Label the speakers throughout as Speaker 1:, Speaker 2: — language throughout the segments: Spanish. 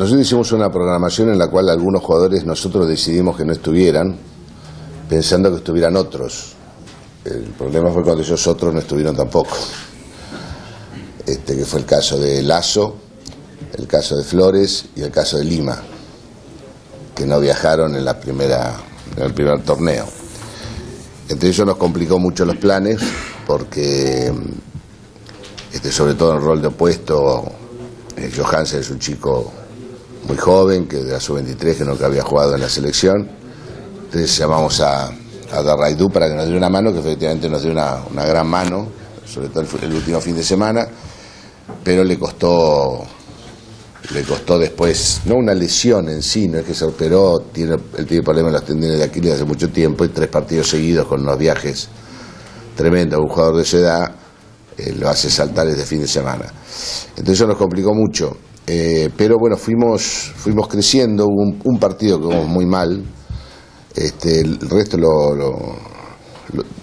Speaker 1: nosotros hicimos una programación en la cual algunos jugadores nosotros decidimos que no estuvieran, pensando que estuvieran otros. El problema fue cuando esos otros no estuvieron tampoco. Este, que fue el caso de Lazo, el caso de Flores y el caso de Lima, que no viajaron en la primera, en el primer torneo. Entre eso nos complicó mucho los planes, porque este, sobre todo en el rol de opuesto, eh, Johansen es un chico muy joven, que de la sub-23, que nunca había jugado en la selección. Entonces llamamos a, a Darraidú para que nos dé una mano, que efectivamente nos dio una, gran mano, sobre todo el, último fin de semana, pero le costó le costó después, no una lesión en sí, no es que se operó, tiene, él tiene problemas en los tendines de Aquiles hace mucho tiempo y tres partidos seguidos con unos viajes tremendos. Un jugador de esa edad eh, lo hace saltar este fin de semana. Entonces eso nos complicó mucho. Eh, pero bueno, fuimos, fuimos creciendo, hubo un, partido que jugamos muy mal, este, el resto lo,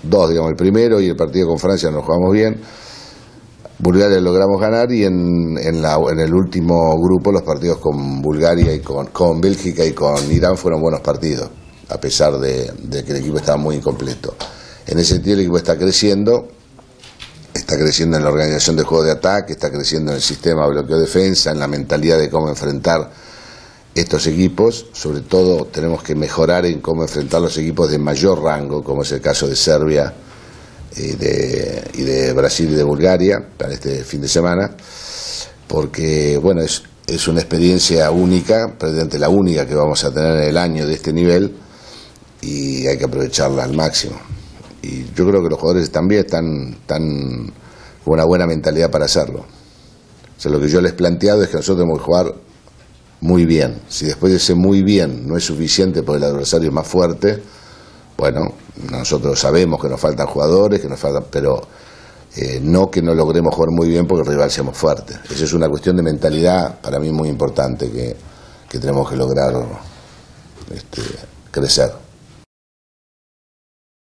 Speaker 1: dos, digamos, el primero y el partido con Francia nos jugamos bien. Bulgaria logramos ganar y en, en, la- en el último grupo los partidos con Bulgaria y con, con Bélgica y con Irán fueron buenos partidos, a pesar de que el equipo estaba muy incompleto. En ese sentido el equipo está creciendo, está creciendo en la organización de juego de ataque, está creciendo en el sistema de bloqueo-defensa, en la mentalidad de cómo enfrentar estos equipos. Sobre todo tenemos que mejorar en cómo enfrentar los equipos de mayor rango, como es el caso de Serbia y de, y de Brasil y de Bulgaria para este fin de semana, porque bueno, es, es una experiencia única, prácticamente la única que vamos a tener en el año de este nivel y hay que aprovecharla al máximo. Y yo creo que los jugadores también están, están con una buena mentalidad para hacerlo. O sea, lo que yo les he planteado es que nosotros tenemos que jugar muy bien. Si después de ese muy bien no es suficiente porque el adversario es más fuerte, bueno, nosotros sabemos que nos faltan jugadores, que nos faltan, pero eh, no que no logremos jugar muy bien porque el rival seamos fuertes. Esa es una cuestión de mentalidad para mí muy importante que, que tenemos que lograr este, crecer.